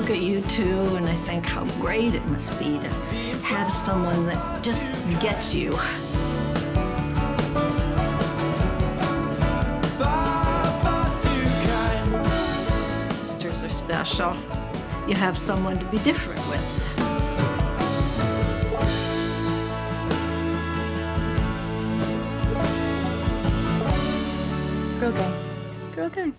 look at you two and I think how great it must be to have someone that just gets you. Special. You have someone to be different with. Girl gang. Girl, okay.